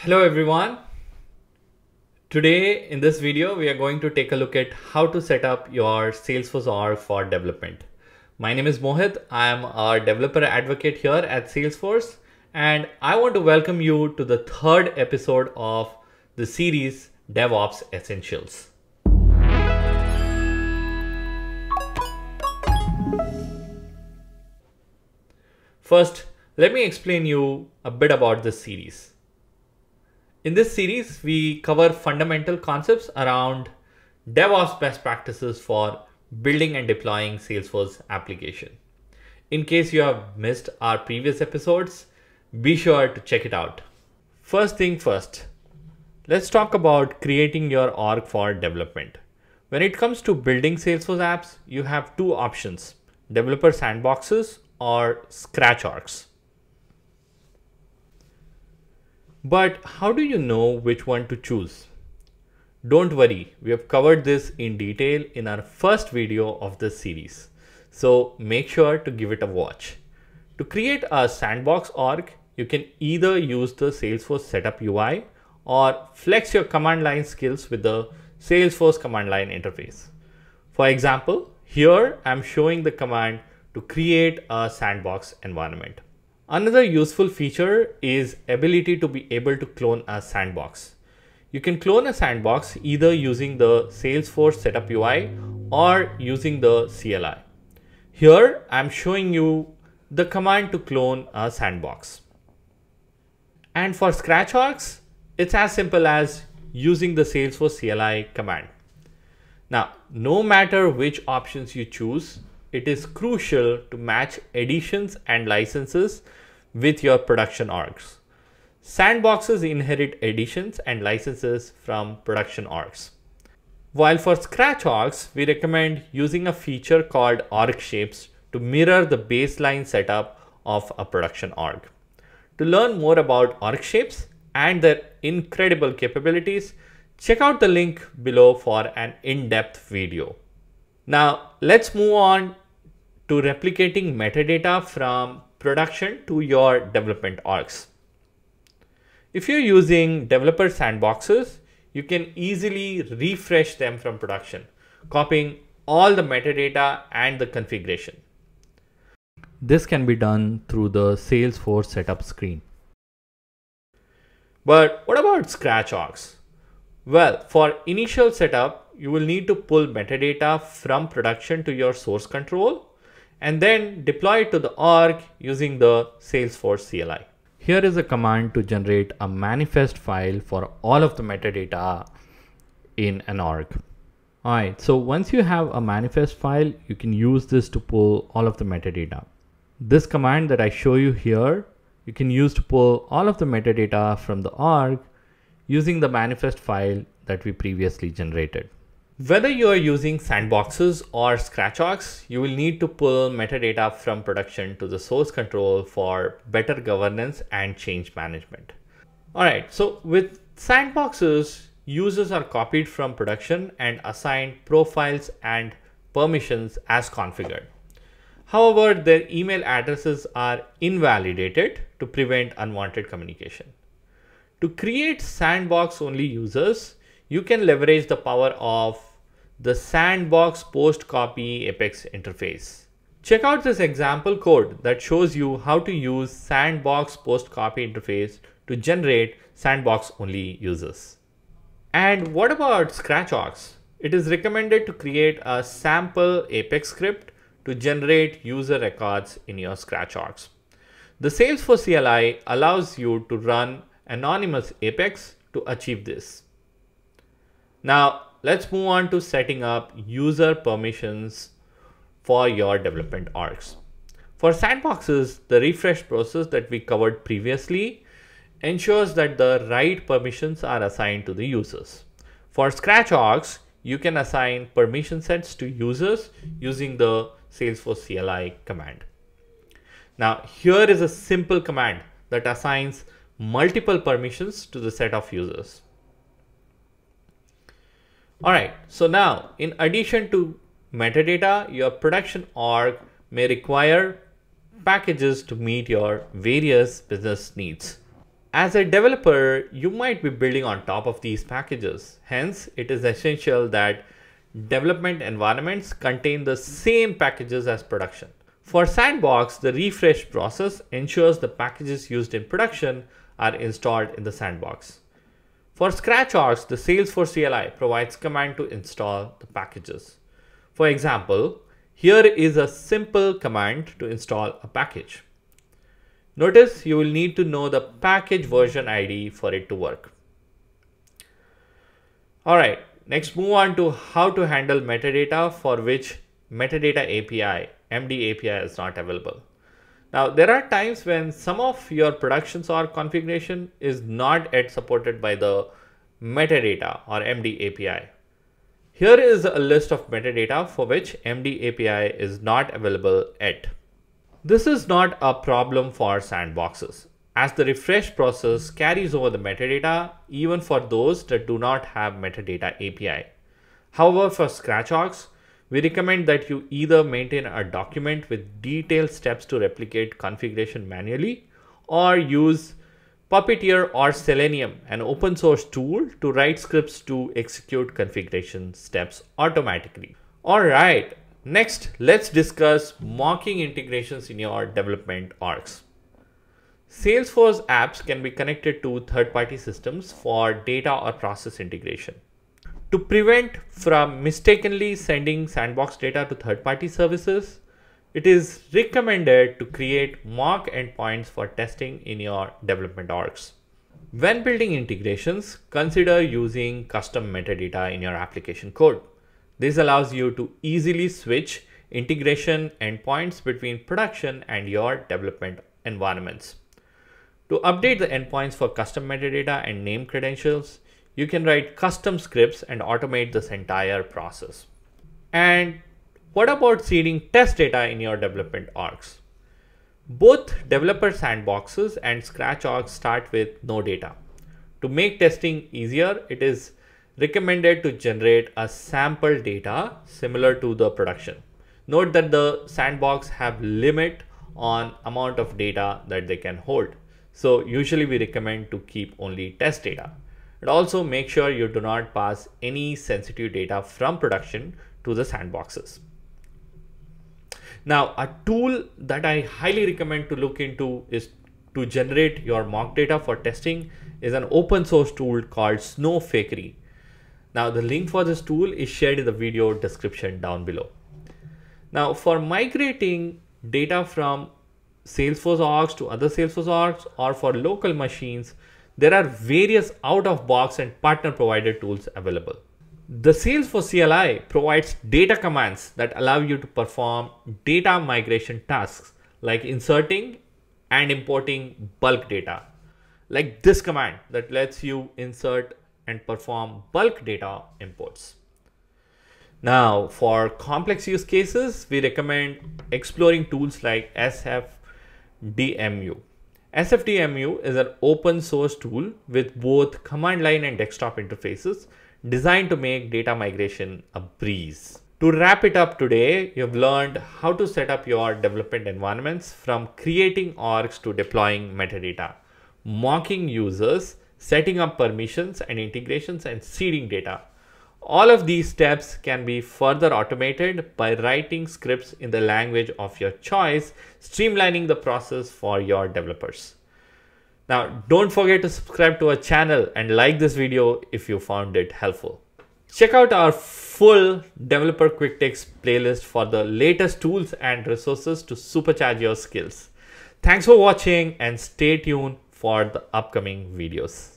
Hello everyone. Today in this video, we are going to take a look at how to set up your Salesforce org for development. My name is Mohit. I am a developer advocate here at Salesforce, and I want to welcome you to the third episode of the series DevOps Essentials. First, let me explain you a bit about this series. In this series, we cover fundamental concepts around DevOps best practices for building and deploying Salesforce application. In case you have missed our previous episodes, be sure to check it out. First thing first, let's talk about creating your org for development. When it comes to building Salesforce apps, you have two options, developer sandboxes or scratch orgs. But how do you know which one to choose? Don't worry, we have covered this in detail in our first video of this series. So make sure to give it a watch. To create a sandbox org, you can either use the Salesforce setup UI or flex your command line skills with the Salesforce command line interface. For example, here I'm showing the command to create a sandbox environment. Another useful feature is ability to be able to clone a sandbox. You can clone a sandbox either using the Salesforce setup UI or using the CLI. Here I'm showing you the command to clone a sandbox. And for scratch orgs, it's as simple as using the Salesforce CLI command. Now, no matter which options you choose, it is crucial to match editions and licenses with your production orgs. Sandboxes inherit editions and licenses from production orgs. While for Scratch orgs, we recommend using a feature called org shapes to mirror the baseline setup of a production org. To learn more about org shapes and their incredible capabilities, check out the link below for an in-depth video. Now let's move on to replicating metadata from production to your development orgs. If you're using developer sandboxes, you can easily refresh them from production, copying all the metadata and the configuration. This can be done through the Salesforce setup screen. But what about Scratch orgs? Well, for initial setup, you will need to pull metadata from production to your source control and then deploy it to the org using the Salesforce CLI. Here is a command to generate a manifest file for all of the metadata in an org. Alright, so once you have a manifest file, you can use this to pull all of the metadata. This command that I show you here, you can use to pull all of the metadata from the org using the manifest file that we previously generated. Whether you are using sandboxes or scratch orgs, you will need to pull metadata from production to the source control for better governance and change management. All right, so with sandboxes, users are copied from production and assigned profiles and permissions as configured. However, their email addresses are invalidated to prevent unwanted communication. To create sandbox only users, you can leverage the power of the sandbox post copy apex interface. Check out this example code that shows you how to use sandbox post copy interface to generate sandbox only users. And what about scratch orgs? It is recommended to create a sample apex script to generate user records in your scratch orgs. The Salesforce CLI allows you to run anonymous apex to achieve this. Now, let's move on to setting up user permissions for your development orgs. For sandboxes, the refresh process that we covered previously ensures that the right permissions are assigned to the users. For Scratch orgs, you can assign permission sets to users using the Salesforce CLI command. Now, here is a simple command that assigns multiple permissions to the set of users. All right, so now in addition to metadata, your production org may require packages to meet your various business needs. As a developer, you might be building on top of these packages. Hence, it is essential that development environments contain the same packages as production. For Sandbox, the refresh process ensures the packages used in production are installed in the sandbox. For Scratch orgs, the Salesforce CLI provides command to install the packages. For example, here is a simple command to install a package. Notice you will need to know the package version ID for it to work. All right, next move on to how to handle metadata for which metadata API, MD API is not available. Now, there are times when some of your productions or configuration is not yet supported by the metadata or MD API. Here is a list of metadata for which MD API is not available yet. This is not a problem for sandboxes as the refresh process carries over the metadata even for those that do not have metadata API. However, for Scratch orgs, we recommend that you either maintain a document with detailed steps to replicate configuration manually or use Puppeteer or Selenium, an open source tool to write scripts to execute configuration steps automatically. All right, Next, let's discuss mocking integrations in your development orgs. Salesforce apps can be connected to third-party systems for data or process integration. To prevent from mistakenly sending sandbox data to third-party services, it is recommended to create mock endpoints for testing in your development orgs. When building integrations, consider using custom metadata in your application code. This allows you to easily switch integration endpoints between production and your development environments. To update the endpoints for custom metadata and name credentials, you can write custom scripts and automate this entire process. And what about seeding test data in your development orgs? Both developer sandboxes and Scratch orgs start with no data. To make testing easier, it is recommended to generate a sample data similar to the production. Note that the sandbox have limit on amount of data that they can hold. So usually we recommend to keep only test data. And also make sure you do not pass any sensitive data from production to the sandboxes. Now, a tool that I highly recommend to look into is to generate your mock data for testing is an open source tool called Snowfakery. Now the link for this tool is shared in the video description down below. Now for migrating data from Salesforce orgs to other Salesforce orgs or for local machines, there are various out-of-box and partner provided tools available. The Salesforce CLI provides data commands that allow you to perform data migration tasks like inserting and importing bulk data. Like this command that lets you insert and perform bulk data imports. Now, for complex use cases, we recommend exploring tools like SFDMU. SFDMU is an open source tool with both command line and desktop interfaces designed to make data migration a breeze. To wrap it up today, you've learned how to set up your development environments from creating orgs to deploying metadata, mocking users, setting up permissions and integrations and seeding data. All of these steps can be further automated by writing scripts in the language of your choice, streamlining the process for your developers. Now, don't forget to subscribe to our channel and like this video if you found it helpful. Check out our full developer quick takes playlist for the latest tools and resources to supercharge your skills. Thanks for watching and stay tuned for the upcoming videos.